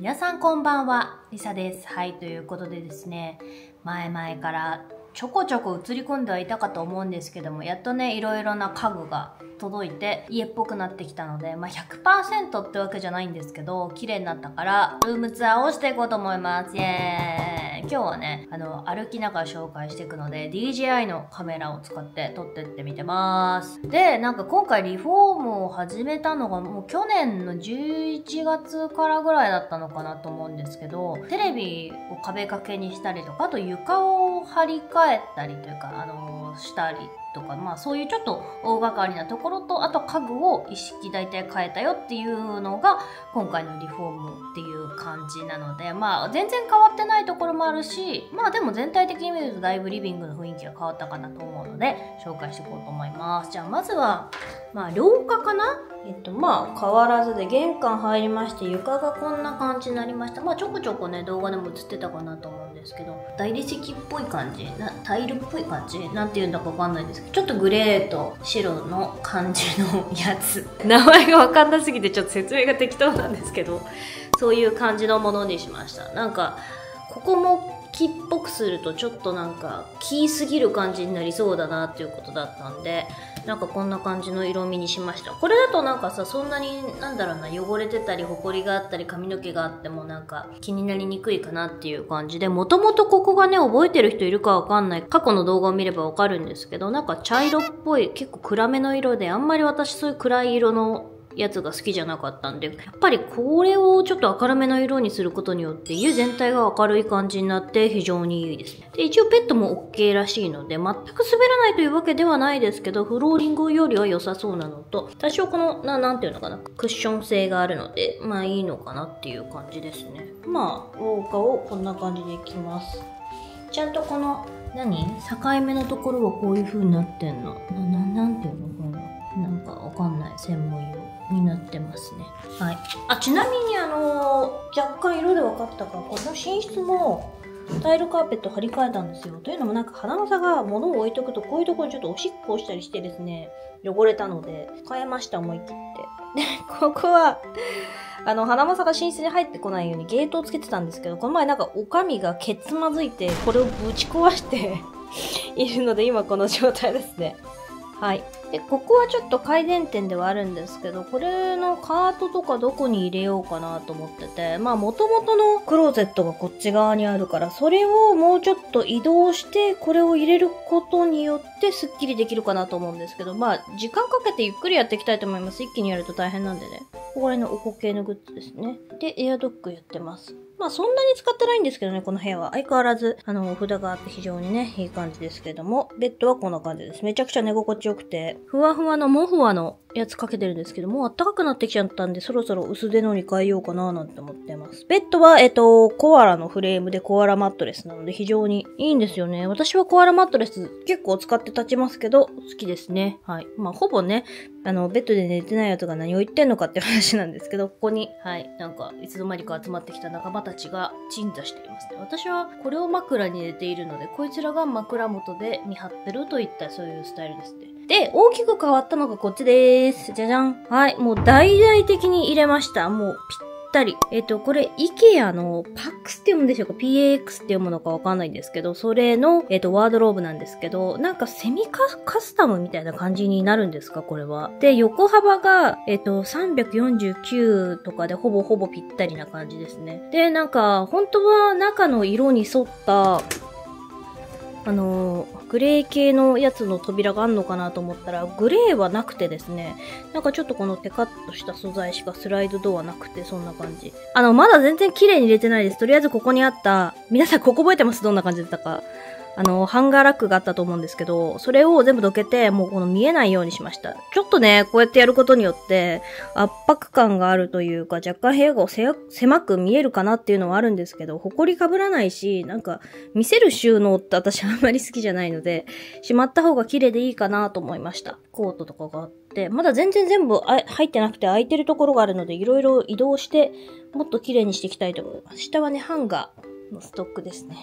皆さんこんばんは、りさです。はい、ということでですね、前々からちょこちょこ映り込んではいたかと思うんですけども、やっとね、いろいろな家具が届いて家っぽくなってきたので、まあ、100%ってわけじゃないんですけど、綺麗になったから、ルームツアーをしていこうと思います。イエーイ今日はね、あの、歩きながら紹介していくので、DJI のカメラを使って撮ってってみてます。で、なんか今回リフォームを始めたのがもう去年の11月からぐらいだったのかなと思うんですけど、テレビを壁掛けにしたりとか、あと床を張り替えたりというか、あのしたりとか、まあそういうちょっと大掛かりなところと、あと家具を一式大体変えたよっていうのが今回のリフォームっていう感じなので、まあ全然変わってないところもあるし、まあでも全体的に見るとだいぶリビングの雰囲気が変わったかなと思うので、紹介していこうと思います。じゃあまずは、まあ廊下かな？えっと、まあ、変わらずで、玄関入りまして、床がこんな感じになりました。まあ、ちょこちょこね、動画でも映ってたかなと思うんですけど、大理石っぽい感じな、タイルっぽい感じ？なんて言うんだかわかんないですけど、ちょっとグレーと白の感じのやつ。名前がわかんなすぎて、ちょっと説明が適当なんですけど、そういう感じのものにしました。なんか、ここも木っぽくするとちょっとなんか木すぎる感じになりそうだなっていうことだったんでなんかこんな感じの色味にしました。これだとなんかさそんなになんだろうな汚れてたりホコリがあったり髪の毛があってもなんか気になりにくいかなっていう感じでもともとここがね覚えてる人いるかわかんない。過去の動画を見ればわかるんですけどなんか茶色っぽい結構暗めの色であんまり私そういう暗い色のやつが好きじゃなかったんで、やっぱりこれをちょっと明るめの色にすることによって家全体が明るい感じになって非常にいいですね。で、一応ペットも OK らしいので、全く滑らないというわけではないですけど、フローリングよりは良さそうなのと、多少この、な、なんていうのかな、クッション性があるので、まあいいのかなっていう感じですね。まあ、廊下をこんな感じでいきます。ちゃんとこの、何？境目のところはこういう風になってんの？な、な、なんていうの？これなんかわかんない。専門用。になってますね。はい。あ、ちなみにあのー、若干色で分かったか、この寝室もタイルカーペット張り替えたんですよ。というのもなんか花の差が物を置いとくとこういうところにちょっとおしっこをしたりしてですね、汚れたので、変えました、思い切って。で、ここは、あの、花正が寝室に入ってこないようにゲートをつけてたんですけど、この前なんかおかみがケツまずいて、これをぶち壊しているので、今この状態ですね。はい。で、ここはちょっと改善点ではあるんですけど、これのカートとかどこに入れようかなと思ってて、まあ元々のクローゼットがこっち側にあるから、それをもうちょっと移動して、これを入れることによってスッキリできるかなと思うんですけど、まあ時間かけてゆっくりやっていきたいと思います。一気にやると大変なんでね。ここら辺のおこ系のグッズですね。で、エアドッグやってます。まあそんなに使ってないんですけどね、この部屋は。相変わらず、あの、お札があって非常にね、いい感じですけども、ベッドはこんな感じです。めちゃくちゃ寝心地よくて、ふわふわのモフワのやつかけてるんですけどもう、暖かくなってきちゃったんで、そろそろ薄手のに変えようかななんて思ってます。ベッドは、えっと、コアラのフレームでコアラマットレスなので非常にいいんですよね。私はコアラマットレス結構使って立ちますけど、好きですね。はい。まあ、ほぼね、あの、ベッドで寝てないやつが何を言ってんのかって話なんですけど、ここに、はい、なんか、いつの間にか集まってきた仲間たちが鎮座していますね。私はこれを枕に寝ているので、こいつらが枕元で見張ってるといったそういうスタイルですね。で、大きく変わったのがこっちです。ですじゃじゃん。はい。もう大々的に入れました。もうぴったり。えっ、と、これ、IKEA のパックスって読むんでしょうか ?PAX って読むのかわかんないんですけど、それの、えっ、と、ワードローブなんですけど、なんかセミカカスタムみたいな感じになるんですか？これは。で、横幅が、えっ、と、349とかでほぼほぼぴったりな感じですね。で、なんか、本当は中の色に沿った、あの、グレー系のやつの扉があんのかなと思ったら、グレーはなくてですね、なんかちょっとこのテカッとした素材しかスライドドアなくて、そんな感じ。あの、まだ全然綺麗に入れてないです。とりあえずここにあった、皆さんここ覚えてます？どんな感じだったか。あの、ハンガーラックがあったと思うんですけど、それを全部どけて、もうこの見えないようにしました。ちょっとね、こうやってやることによって、圧迫感があるというか、若干部屋が狭く見えるかなっていうのはあるんですけど、埃かぶらないし、なんか、見せる収納って私あんまり好きじゃないので、しまった方が綺麗でいいかなと思いました。コートとかがあって、まだ全然全部入ってなくて空いてるところがあるので、いろいろ移動して、もっと綺麗にしていきたいと思います。下はね、ハンガーのストックですね。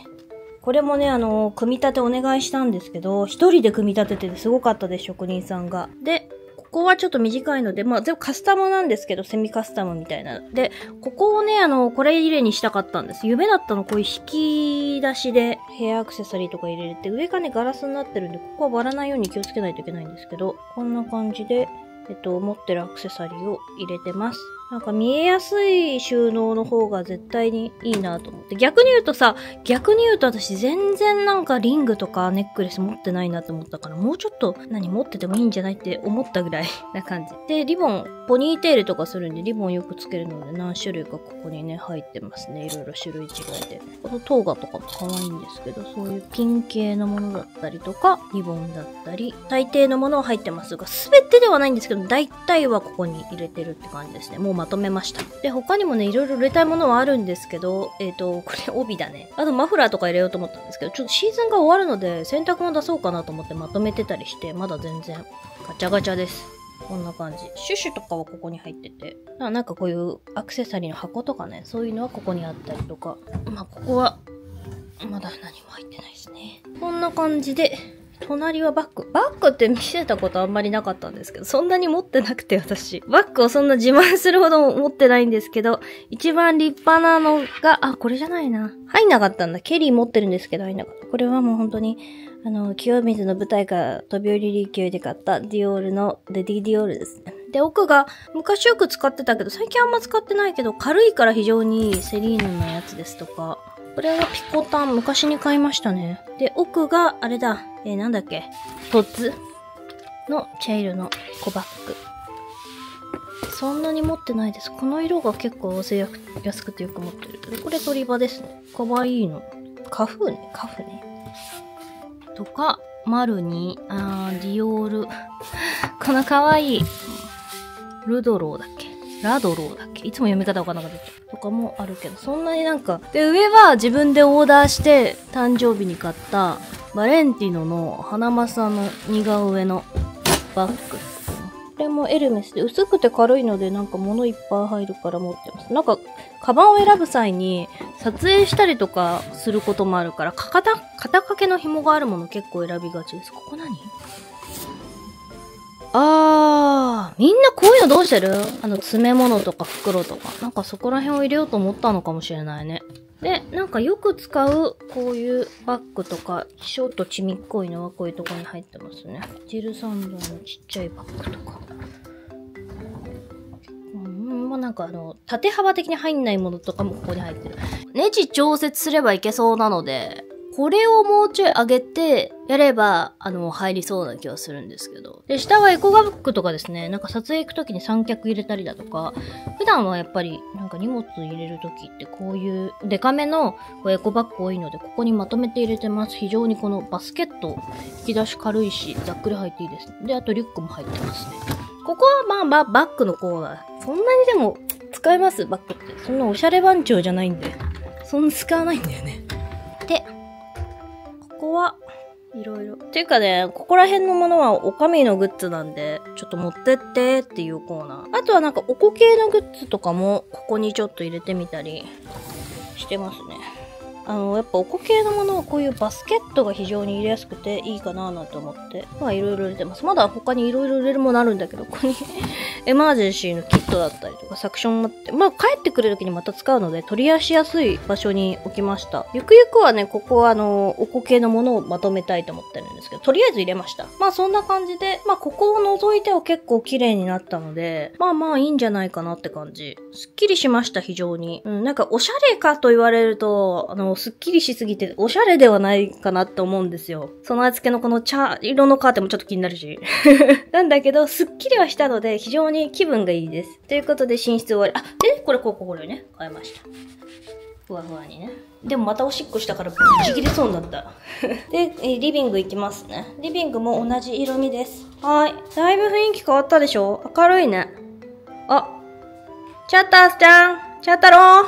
これもね、あの、組み立てお願いしたんですけど、一人で組み立てててすごかったです、職人さんが。で、ここはちょっと短いので、まあ全部カスタムなんですけど、セミカスタムみたいな。で、ここをね、あの、これ入れにしたかったんです。夢だったの、こういう引き出しでヘアアクセサリーとか入れて、上がね、ガラスになってるんで、ここは割らないように気をつけないといけないんですけど、こんな感じで、えっと、持ってるアクセサリーを入れてます。なんか見えやすい収納の方が絶対にいいなと思って。逆に言うとさ、逆に言うと私全然なんかリングとかネックレス持ってないなと思ったから、もうちょっと何持っててもいいんじゃないって思ったぐらいな感じ。で、リボン、ポニーテールとかするんで、リボンよくつけるので何種類かここにね、入ってますね。いろいろ種類違いで。このトーガとかも可愛いんですけど、そういうピン系のものだったりとか、リボンだったり、大抵のものは入ってますが、すべてではないんですけど、大体はここに入れてるって感じですね。もうまとめました。で、他にもね、いろいろ入れたいものはあるんですけど、えっ、ー、と、これ帯だね。あとマフラーとか入れようと思ったんですけど、ちょっとシーズンが終わるので、洗濯物出そうかなと思ってまとめてたりして、まだ全然ガチャガチャです。こんな感じ。シュシュとかはここに入ってて。なんかこういうアクセサリーの箱とかね、そういうのはここにあったりとか。まあ、ここは、まだ何も入ってないですね。こんな感じで、隣はバッグ。バッグって見せたことあんまりなかったんですけど、そんなに持ってなくて私。バッグをそんな自慢するほど持ってないんですけど、一番立派なのが、あ、これじゃないな。入んなかったんだ。ケリー持ってるんですけど入んなかった。これはもう本当に、あの、清水の舞台から飛び降りる勢いで買ったディオールのレディディオールですね。で、奥が昔よく使ってたけど、最近あんま使ってないけど、軽いから非常にいいセリーヌのやつですとか、これはピコタン、昔に買いましたね。で、奥が、あれだ、えー、なんだっけ、トッツのチェイルの小バッグ。そんなに持ってないです。この色が結構合わせやすくてよく持ってる。これ鳥羽ですね。かわいいの。カフーね、カフね。とか、マルニ、あ、ディオール。このかわいい、ルドローだっけラドローだっけいつも読み方わかんなかった。とかもあるけど、そんなになんか。で、上は自分でオーダーして誕生日に買ったバレンティノの花正の似顔絵のバッグ。これもエルメスで薄くて軽いのでなんか物いっぱい入るから持ってます。なんか、カバンを選ぶ際に撮影したりとかすることもあるから、肩、肩掛けの紐があるもの結構選びがちです。ここ何？あー、みんなこういうのどうしてる？あの、詰め物とか袋とか。なんかそこら辺を入れようと思ったのかもしれないね。で、なんかよく使う、こういうバッグとか、ちょっとちみっこいのはこういうとこに入ってますね。ジルサンドのちっちゃいバッグとか。うん、まあなんかあの、縦幅的に入んないものとかもここに入ってる。ネジ調節すればいけそうなので、これをもうちょい上げて、やれば、あの、入りそうな気はするんですけど。で、下はエコバッグとかですね、なんか撮影行くときに三脚入れたりだとか、普段はやっぱり、なんか荷物入れるときってこういうデカめのエコバッグ多いので、ここにまとめて入れてます。非常にこのバスケット、引き出し軽いし、ざっくり入っていいです。で、あとリュックも入ってますね。ここはまあまあバッグのコーナー。そんなにでも使えます？バッグって。そんなおしゃれ番長じゃないんで。そんな使わないんだよね。で、ここはいろいろ。っていうかね、ここら辺のものはおかみのグッズなんで、ちょっと持ってってっていうコーナー。あとはなんかおこ系のグッズとかも、ここにちょっと入れてみたりしてますね。あの、やっぱおこ系のものはこういうバスケットが非常に入れやすくていいかななんて思って、まあいろいろ入れてます。まだ他にいろいろ入れるものあるんだけど、ここにエマージェンシーのキットだったりとか、サクション持って、まあ帰ってくる時にまた使うので、取り出しやすい場所に置きました。ゆくゆくはね、ここはあの、おこ系のものをまとめたいと思ってるんですけど、とりあえず入れました。まあそんな感じで、まあここを除いては結構綺麗になったので、まあまあいいんじゃないかなって感じ。すっきりしました、非常に。うん、なんかおしゃれかと言われると、あの、すっきりしすぎておしゃれではないかなって思うんですよ。備え付けのこの茶色のカーテンもちょっと気になるし。なんだけど、すっきりはしたので、非常に気分がいいです。ということで、寝室終わり。あ、で、これ、ここ、これね、変えました。ふわふわにね。でもまたおしっこしたからぶち切れそうになった。で、リビング行きますね。リビングも同じ色味です。はい。だいぶ雰囲気変わったでしょ？明るいね。あ、チャッタースちゃんチャッタロー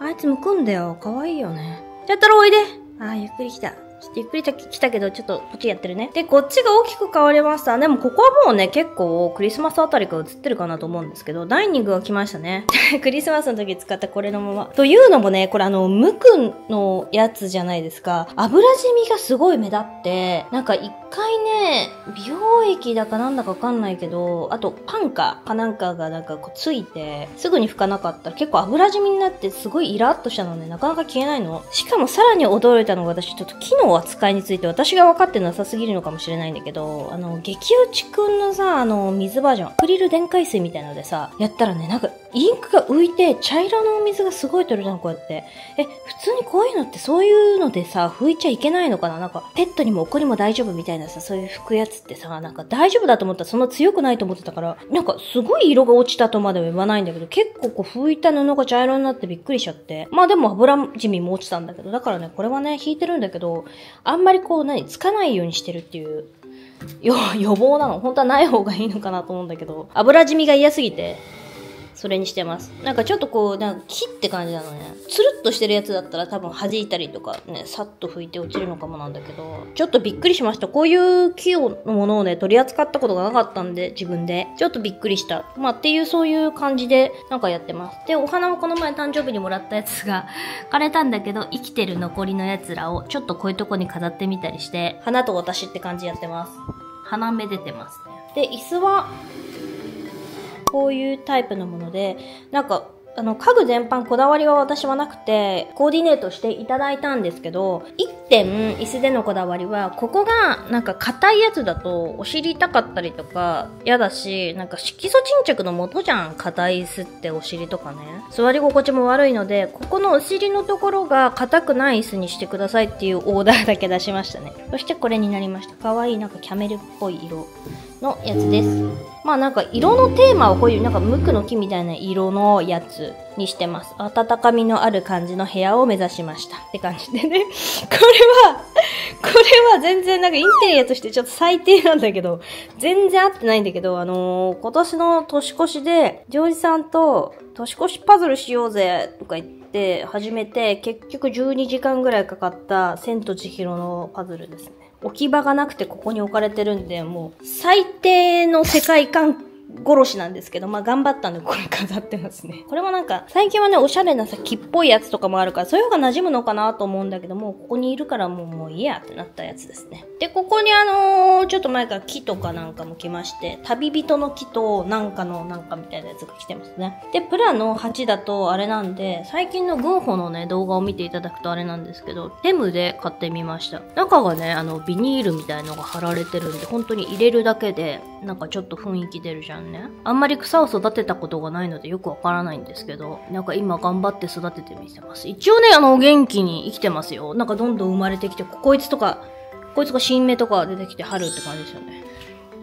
あいつむくんだよ。かわいいよね。ちゃったろおいで。ああ、ゆっくり来た。ちょっとゆっくりと来たけど、ちょっとこっちやってるね。で、こっちが大きく変わりました。でもここはもうね、結構クリスマスあたりから映ってるかなと思うんですけど、ダイニングが来ましたね。クリスマスの時使ったこれのまま。というのもね、これあの、無垢のやつじゃないですか。油染みがすごい目立って、なんか一回ね、美容液だかなんだかわかんないけど、あとパンかかなんかがなんかこうついて、すぐに拭かなかったら結構油染みになってすごいイラッとしたのね、なかなか消えないの。しかもさらに驚いたのが私ちょっと機能扱いについて私が分かってなさすぎるのかもしれないんだけど、あの、激落ちくんのさ、あの、水バージョン、アクリル電解水みたいのでさ、やったらね、なんかインクが浮いて茶色のお水がすごい取れたの、こうやって。え、普通にこういうのってそういうのでさ、拭いちゃいけないのかな？なんか、ペットにも怒りも大丈夫みたいなさ、そういう拭くやつってさ、なんか大丈夫だと思ったらそんな強くないと思ってたから、なんかすごい色が落ちたとまでは言わないんだけど、結構こう拭いた布が茶色になってびっくりしちゃって。まあでも油染みも落ちたんだけど、だからね、これはね、引いてるんだけど、あんまりこう何、つかないようにしてるっていう、予防なの本当はない方がいいのかなと思うんだけど、油染みが嫌すぎて、それにしてます。なんかちょっとこう、なんか木って感じなのね。つるっとしてるやつだったら多分弾いたりとかね、さっと拭いて落ちるのかもなんだけど、ちょっとびっくりしました。こういう木のものをね、取り扱ったことがなかったんで、自分で。ちょっとびっくりした。まあっていうそういう感じでなんかやってます。で、お花もこの前誕生日にもらったやつが枯れたんだけど、生きてる残りのやつらをちょっとこういうとこに飾ってみたりして、花と私って感じやってます。花芽出てますね。で、椅子は、こういうタイプのもので、なんか、あの、家具全般こだわりは私はなくて、コーディネートしていただいたんですけど、一点椅子でのこだわりは、ここがなんか硬いやつだとお尻痛かったりとか嫌だし、なんか色素沈着の元じゃん、硬い椅子ってお尻とかね。座り心地も悪いので、ここのお尻のところが硬くない椅子にしてくださいっていうオーダーだけ出しましたね。そしてこれになりました。かわいいなんかキャメルっぽい色のやつです。まあなんか色のテーマはこういうなんか無垢の木みたいな色のやつにしてます。温かみのある感じの部屋を目指しました。って感じでね。これは、これは全然なんかインテリアとしてちょっと最低なんだけど、全然合ってないんだけど、あのー、今年の年越しで、ジョージさんと年越しパズルしようぜとか言って始めて、結局12時間ぐらいかかった千と千尋のパズルですね。置き場がなくてここに置かれてるんで、もう最低の世界観殺しなんですけど、まあ頑張ったんでこれ飾ってますね。これもなんか、最近はね、おしゃれなさ、木っぽいやつとかもあるから、そういう方が馴染むのかなと思うんだけども、ここにいるからもう、もういいやってなったやつですね。で、ここにあのー、ちょっと前から木とかなんかも来まして、旅人の木となんかのなんかみたいなやつが来てますね。で、プラの8だとあれなんで、最近の軍法のね、動画を見ていただくとあれなんですけど、テムで買ってみました。中がね、あの、ビニールみたいのが貼られてるんで、本当に入れるだけで、なんかちょっと雰囲気出るじゃんね。あんまり草を育てたことがないのでよくわからないんですけど、なんか今頑張って育ててみてます。一応ね、あの、元気に生きてますよ。なんかどんどん生まれてきて、こいつとか、こいつが新芽とか出てきて春って感じですよね。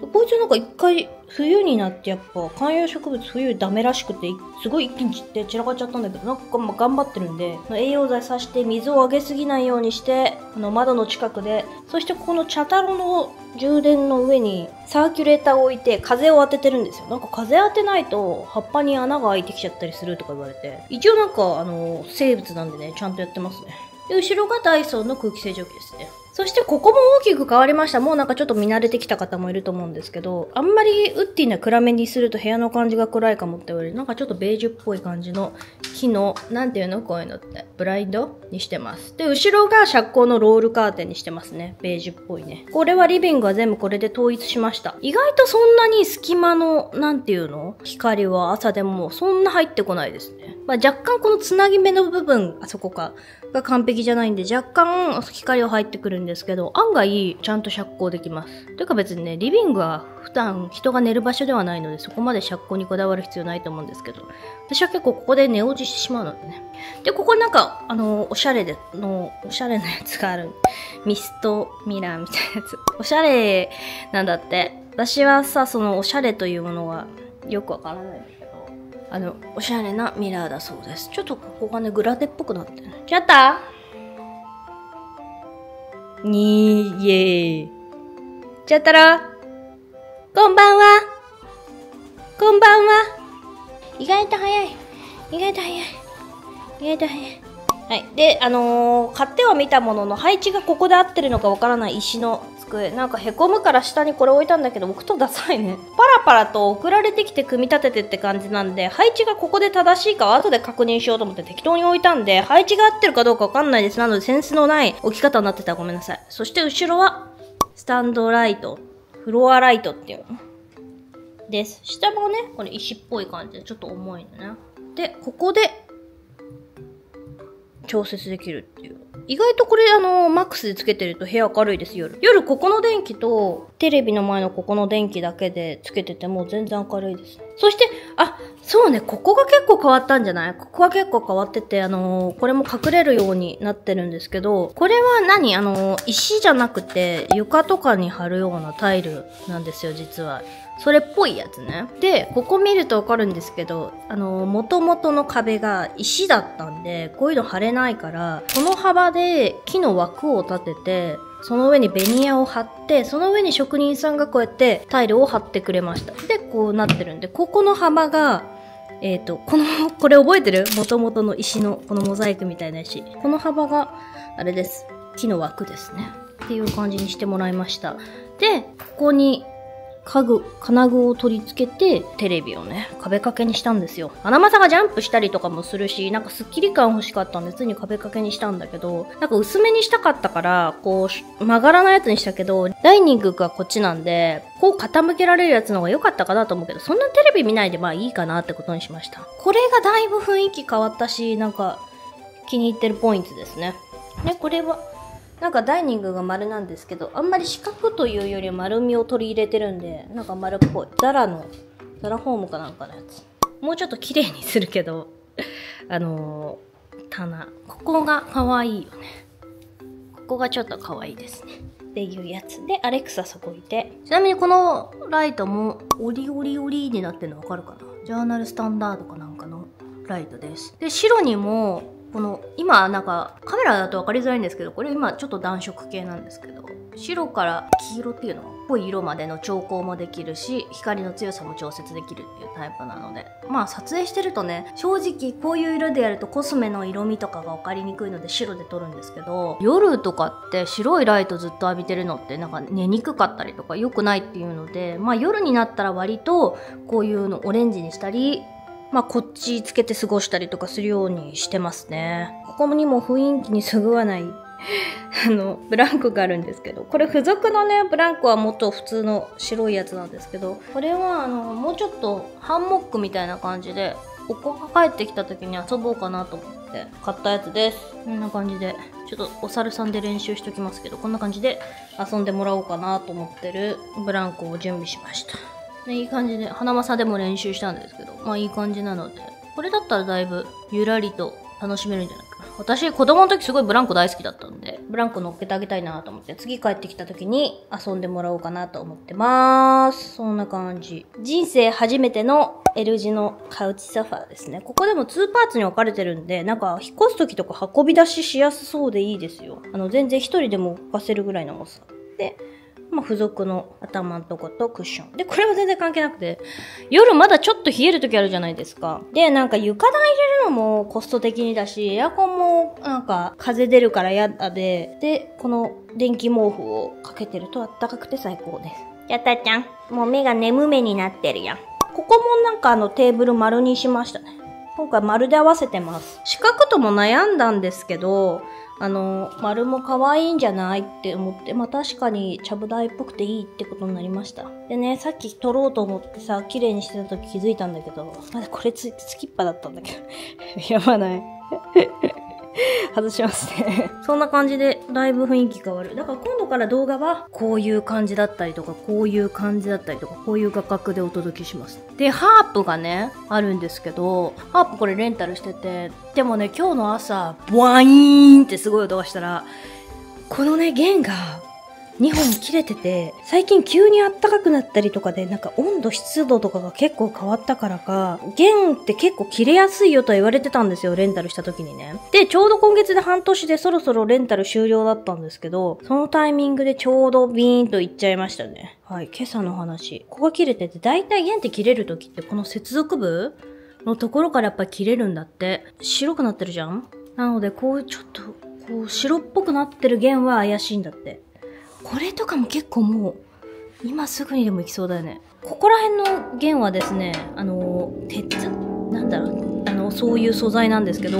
こいつなんか一回冬になってやっぱ観葉植物冬ダメらしくてすごい一気に散って散らかっちゃったんだけどなんかま頑張ってるんで栄養剤さして水をあげすぎないようにしてあの窓の近くでそしてこの茶太郎の充電の上にサーキュレーターを置いて風を当ててるんですよ。なんか風当てないと葉っぱに穴が開いてきちゃったりするとか言われて。一応なんかあの生物なんでねちゃんとやってますね。で後ろがダイソーの空気清浄機ですねそしてここも大きく変わりました。もうなんかちょっと見慣れてきた方もいると思うんですけど、あんまりウッディな暗めにすると部屋の感じが暗いかもって言われる。なんかちょっとベージュっぽい感じの木の、なんていうの？こういうのって。ブラインドにしてます。で、後ろが遮光のロールカーテンにしてますね。ベージュっぽいね。これはリビングは全部これで統一しました。意外とそんなに隙間の、なんていうの？光は朝でもそんな入ってこないですね。まあ若干このつなぎ目の部分、あそこか、が完璧じゃないんで若干光は入ってくるんでですけど、案外ちゃんと遮光できます。というか別にね、リビングは普段人が寝る場所ではないのでそこまで遮光にこだわる必要ないと思うんですけど、私は結構ここで寝落ちしてしまうのでね。で、ここなんか、あの、おしゃれで、の、おしゃれなやつがある。ミストミラーみたいなやつ。おしゃれなんだって。私はさ、そのおしゃれというものはよくわからないんだけど。あの、おしゃれなミラーだそうです。ちょっとここがね、グラデっぽくなってる。ちゃったにー、イェーイ。ちゃったらこんばんは。こんばんは。意外と早い。意外と早い。意外と早い。はい。で、あのー買っては見たものの配置がここで合ってるのかわからない石の机。なんかへこむから下にこれ置いたんだけど、置くとダサいね。パラパラと送られてきて組み立ててって感じなんで、配置がここで正しいかは後で確認しようと思って適当に置いたんで、配置が合ってるかどうかわかんないです。なのでセンスのない置き方になってたらごめんなさい。そして後ろは、スタンドライト。フロアライトっていうの。です。下もね、これ石っぽい感じでちょっと重いのね。で、ここで調節できるっていう。意外とこれあの、マックスでつけてると部屋明るいです、夜。夜ここの電気と、テレビの前のここの電気だけでつけてても全然明るいです。そして、あ、そうね、ここが結構変わったんじゃない？ここが結構変わってて、あのーこれも隠れるようになってるんですけど、これは何？あのー石じゃなくて、床とかに貼るようなタイルなんですよ、実は。それっぽいやつね。で、ここ見るとわかるんですけど、あの、元々の壁が石だったんで、こういうの貼れないから、この幅で木の枠を立てて、その上にベニヤを貼って、その上に職人さんがこうやってタイルを貼ってくれました。で、こうなってるんで、ここの幅が、えっ、と、この、これ覚えてる？元々の石の、このモザイクみたいな石。この幅が、あれです。木の枠ですね。っていう感じにしてもらいました。で、ここに、家具、金具を取り付けて、テレビをね、壁掛けにしたんですよ。穴正がジャンプしたりとかもするし、なんかスッキリ感欲しかったんで、ついに壁掛けにしたんだけど、なんか薄めにしたかったから、こう、曲がらないやつにしたけど、ダイニングがこっちなんで、こう傾けられるやつの方が良かったかなと思うけど、そんなテレビ見ないでまあいいかなってことにしました。これがだいぶ雰囲気変わったし、なんか、気に入ってるポイントですね。で、これは、なんかダイニングが丸なんですけど、あんまり四角というより丸みを取り入れてるんで、なんか丸っぽい。ザラの、ザラホームかなんかのやつ。もうちょっと綺麗にするけど、あのー棚。ここが可愛いよね。ここがちょっと可愛いですね。っていうやつで、アレクサそこいて。ちなみにこのライトも、オリオリオリになってるのわかるかな？ジャーナルスタンダードかなんかのライトです。で、白にも、この、今なんかカメラだと分かりづらいんですけど、これ今ちょっと暖色系なんですけど、白から黄色っていうのっぽい色までの調光もできるし、光の強さも調節できるっていうタイプなので、まあ撮影してるとね、正直こういう色でやるとコスメの色味とかが分かりにくいので白で撮るんですけど、夜とかって白いライトずっと浴びてるのってなんか寝にくかったりとか良くないっていうので、まあ夜になったら割とこういうのオレンジにしたり、まあ、こっちつけて過ごしたりとかするようにしてますね。ここにも雰囲気にそぐわない、あの、ブランコがあるんですけど、これ付属のね、ブランコはもっと普通の白いやつなんですけど、これはあの、もうちょっとハンモックみたいな感じで、お子が帰ってきた時に遊ぼうかなと思って買ったやつです。こんな感じで、ちょっとお猿さんで練習しときますけど、こんな感じで遊んでもらおうかなと思ってるブランコを準備しました。ね、いい感じで、花正でも練習したんですけど、まあいい感じなので、これだったらだいぶゆらりと楽しめるんじゃないかな。私、子供の時すごいブランコ大好きだったんで、ブランコ乗っけてあげたいなと思って、次帰ってきた時に遊んでもらおうかなと思ってまーす。そんな感じ。人生初めての L 字のカウチソファーですね。ここでも2パーツに分かれてるんで、なんか引っ越す時とか運び出ししやすそうでいいですよ。あの、全然一人でも動かせるぐらいの重さ。で、まあ、付属の頭のとことクッション。で、これは全然関係なくて、夜まだちょっと冷える時あるじゃないですか。で、なんか床暖入れるのもコスト的にだし、エアコンもなんか風出るから嫌だで、で、この電気毛布をかけてると暖かくて最高です。やったちゃん、もう目が眠めになってるやん。ここもなんかあのテーブル丸にしましたね。今回丸で合わせてます。四角とも悩んだんですけど、あの、丸も可愛いんじゃないって思って、まあ確かにちゃぶ台っぽくていいってことになりました。でね、さっき撮ろうと思ってさ、綺麗にしてた時気づいたんだけど、まだこれついてつきっぱだったんだけど。やばない。外しますね。そんな感じで、だいぶ雰囲気変わる。だから今度から動画は、こういう感じだったりとか、こういう感じだったりとか、こういう画角でお届けします。で、ハープがね、あるんですけど、ハープこれレンタルしてて、でもね、今日の朝、ボワイーンってすごい音がしたら、このね、弦が、2本切れてて、最近急に暖かくなったりとかで、なんか温度、湿度とかが結構変わったからか、弦って結構切れやすいよと言われてたんですよ、レンタルした時にね。で、ちょうど今月で半年でそろそろレンタル終了だったんですけど、そのタイミングでちょうどビーンといっちゃいましたね。はい、今朝の話。ここが切れてて、だいたい弦って切れる時ってこの接続部のところからやっぱ切れるんだって。白くなってるじゃん？なので、こうちょっと、こう白っぽくなってる弦は怪しいんだって。これとかも結構もう、今すぐにでも行きそうだよね。ここら辺の弦はですね、あの、鉄なんだろうあの、そういう素材なんですけど、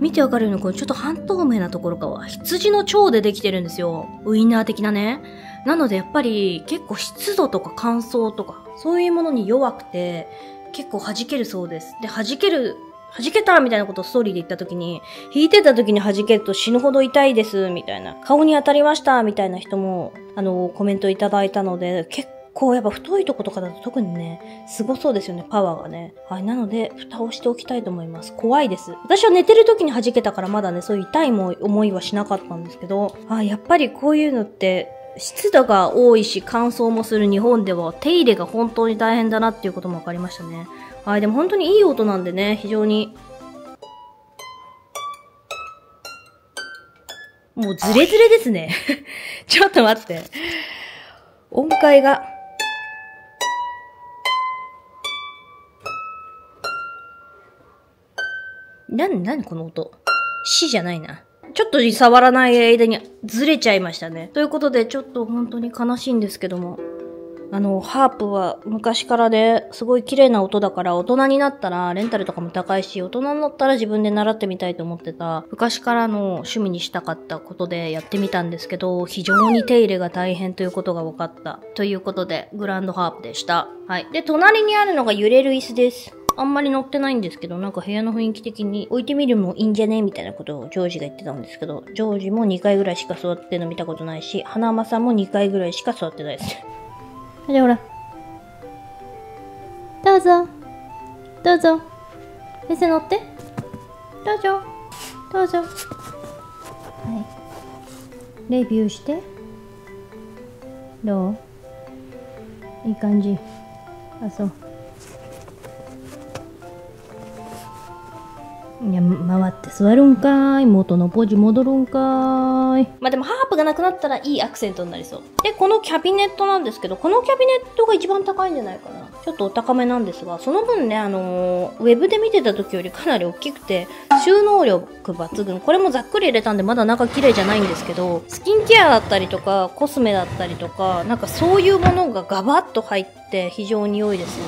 見てわかるようにこれちょっと半透明なところかは、羊の腸でできてるんですよ。ウインナー的なね。なのでやっぱり結構湿度とか乾燥とか、そういうものに弱くて、結構弾けるそうです。で、弾ける弾けたみたいなことをストーリーで言った時に、弾いてた時に弾けると死ぬほど痛いですみたいな、顔に当たりましたみたいな人も、あの、コメントいただいたので、結構やっぱ太いとことかだと特にね、すごそうですよね、パワーがね。はい、なので、蓋をしておきたいと思います。怖いです。私は寝てる時に弾けたからまだね、そういう痛いも思いはしなかったんですけど、あ、やっぱりこういうのって、湿度が多いし乾燥もする日本では手入れが本当に大変だなっていうことも分かりましたね。はい、でも本当にいい音なんでね、非常に。もうズレズレですね。ちょっと待って。音階が。な、なにこの音。死じゃないな。ちょっと触らない間にずれちゃいましたね。ということで、ちょっと本当に悲しいんですけども。あの、ハープは昔からで、すごい綺麗な音だから、大人になったらレンタルとかも高いし、大人になったら自分で習ってみたいと思ってた、昔からの趣味にしたかったことでやってみたんですけど、非常に手入れが大変ということが分かった。ということで、グランドハープでした。はい。で、隣にあるのが揺れる椅子です。あんまり乗ってないんですけど、なんか部屋の雰囲気的に置いてみるもいいんじゃねみたいなことをジョージが言ってたんですけど、ジョージも2回ぐらいしか座ってるの見たことないし、花間さんも2回ぐらいしか座ってないです。じゃほら。どうぞ。どうぞ。先生乗って。どうぞ。どうぞ。はい。レビューして。どういい感じ。あ、そう。いや、回って座るんかい。元のポジ戻るんかい。まあでもハープがなくなったらいいアクセントになりそう。で、このキャビネットなんですけど、このキャビネットが一番高いんじゃないかな。ちょっとお高めなんですが、その分ね、あのー、ウェブで見てた時よりかなり大きくて、収納力抜群。これもざっくり入れたんでまだ中綺麗じゃないんですけど、スキンケアだったりとか、コスメだったりとか、なんかそういうものがガバッと入って非常に良いですね。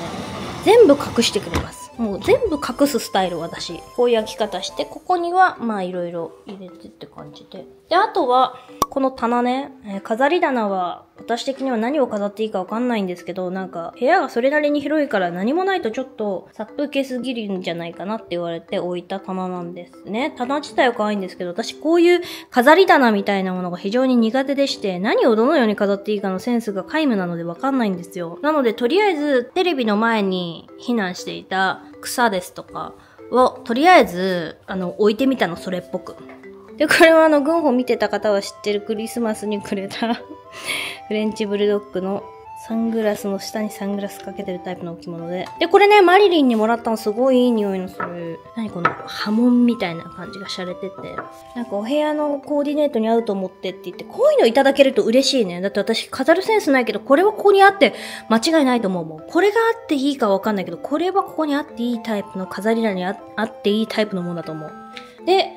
全部隠してくれます。もう全部隠すスタイル私。こういう焼き方して、ここにはまあいろいろ入れてって感じで。で、あとは、この棚ね、えー、飾り棚は私的には何を飾っていいかわかんないんですけど、なんか部屋がそれなりに広いから何もないとちょっと殺風景すぎるんじゃないかなって言われて置いた棚なんですね。棚自体は可愛いんですけど、私こういう飾り棚みたいなものが非常に苦手でして、何をどのように飾っていいかのセンスが皆無なのでわかんないんですよ。なのでとりあえずテレビの前に避難していた草ですとかをとりあえずあの置いてみたのそれっぽく。で、これはあの、軍法見てた方は知ってるクリスマスにくれたフレンチブルドッグのサングラスの下にサングラスかけてるタイプの置物で。で、これね、マリリンにもらったのすごいいい匂いのする。何この波紋みたいな感じが洒落てて。なんかお部屋のコーディネートに合うと思ってって言って、こういうのいただけると嬉しいね。だって私飾るセンスないけど、これはここにあって間違いないと思うもん。これがあっていいかわかんないけど、これはここにあっていいタイプの飾りらにあっていいタイプのものだと思う。で、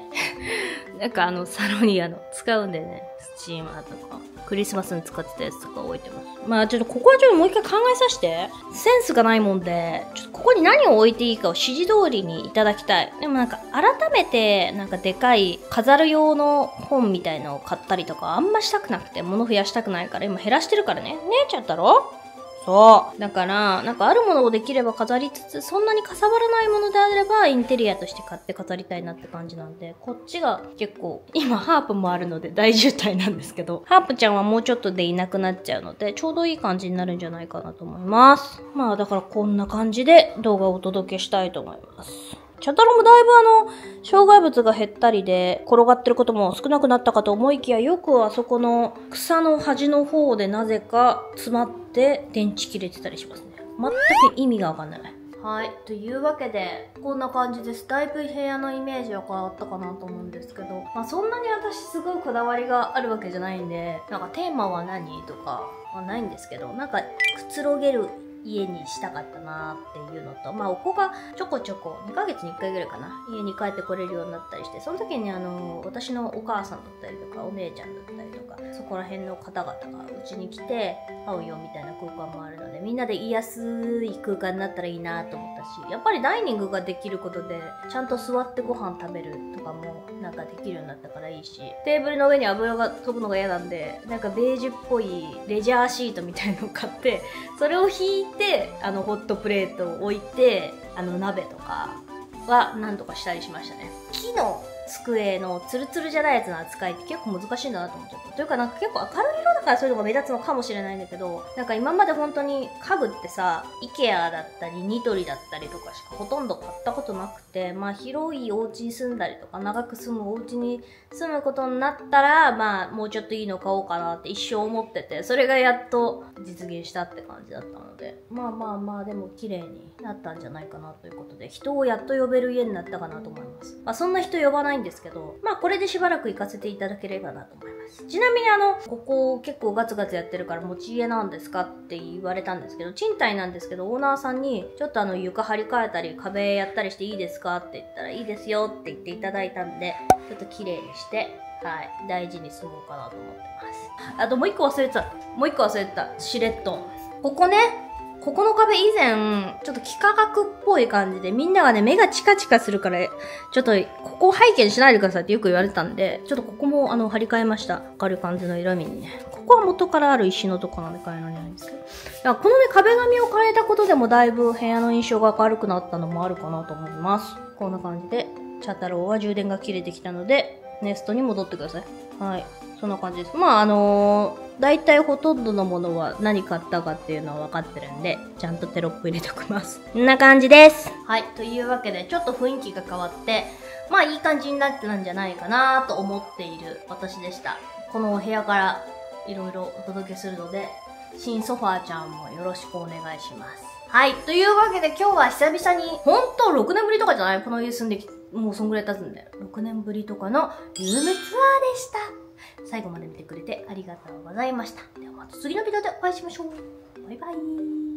なんかあの、サロニアの使うんでね、スチーマーとか、クリスマスに使ってたやつとか置いてます。まあちょっとここはちょっともう一回考えさせて。センスがないもんで、ちょっとここに何を置いていいかを指示通りにいただきたい。でもなんか改めて、なんかでかい飾る用の本みたいのを買ったりとかあんましたくなくて、物増やしたくないから今減らしてるからね。姉ちゃったろ？そう。だから、なんかあるものをできれば飾りつつ、そんなにかさばらないものであれば、インテリアとして買って飾りたいなって感じなんで、こっちが結構、今ハープもあるので大渋滞なんですけど、ハープちゃんはもうちょっとでいなくなっちゃうので、ちょうどいい感じになるんじゃないかなと思います。まあ、だからこんな感じで動画をお届けしたいと思います。チャタロもだいぶあの、障害物が減ったりで転がってることも少なくなったかと思いきや、よくあそこの草の端の方でなぜか詰まって電池切れてたりしますね。全く意味がわかんない。はい。というわけで、こんな感じです。だいぶ部屋のイメージは変わったかなと思うんですけど、まあそんなに私すごいこだわりがあるわけじゃないんで、なんかテーマは何とかはないんですけど、なんかくつろげる家にしたかったなっていうのと、まあ、お子がちょこちょこ、2ヶ月に1回ぐらいかな、家に帰ってこれるようになったりして、その時にあの、私のお母さんだったりとか、お姉ちゃんだったりとか、そこら辺の方々がうちに来て会うよみたいな空間もあるので、みんなで言いやすい空間になったらいいなと思ったし、やっぱりダイニングができることで、ちゃんと座ってご飯食べるとかもなんかできるようになったからいいし、テーブルの上に油が飛ぶのが嫌なんで、なんかベージュっぽいレジャーシートみたいのを買って、それを引いて、あのホットプレートを置いて、あの鍋とかはなんとかしたりしましたね。木の机のツルツルじゃないやつの扱いって結構難しいんだなと思っちゃった。というかなんか結構明るい色だからそういうのが目立つのかもしれないんだけど、なんか今まで本当に家具ってさ、IKEA だったりニトリだったりとかしかほとんど買ったことなくて、まあ広いお家に住んだりとか長く住むお家に住むことになったら、まあもうちょっといいの買おうかなって一生思ってて、それがやっと実現したって感じだったので、まあまあまあでも綺麗になったんじゃないかなということで、人をやっと呼べる家になったかなと思います。まあそんな人呼ばないんですけど、まあこれでしばらく行かせていただければなと思います。ちなみにあの、ここ結構ガツガツやってるから持ち家なんですかって言われたんですけど、賃貸なんですけど、オーナーさんにちょっとあの床張り替えたり壁やったりしていいですかって言ったらいいですよって言っていただいたんで、ちょっと綺麗にして、はい、大事に住もうかなと思ってます。あともう一個忘れてた。もう一個忘れてた。シレット。ここね、ここの壁以前、ちょっと幾何学っぽい感じで、みんながね、目がチカチカするから、ちょっと、ここ背景にしないでくださいってよく言われてたんで、ちょっとここも、あの、張り替えました。明るい感じの色味にね。ここは元からある石のとこなんで変えられないんですけど。だからこのね、壁紙を変えたことでもだいぶ部屋の印象が明るくなったのもあるかなと思います。こんな感じで、チャタロウは充電が切れてきたので、ネストに戻ってください。はい。そんな感じです。まあ、あのー、大体ほとんどのものは何買ったかっていうのは分かってるんで、ちゃんとテロップ入れておきます。こんな感じです。はい。というわけで、ちょっと雰囲気が変わって、まあ、いい感じになってたんじゃないかなと思っている私でした。このお部屋からいろいろお届けするので、新ソファーちゃんもよろしくお願いします。はい。というわけで今日は久々に、ほんと6年ぶりとかじゃない？この家住んでき、もうそんぐらい経つんで、6年ぶりとかのルームツアーでした。最後まで見てくれてありがとうございました。ではまた次のビデオでお会いしましょう。バイバイ。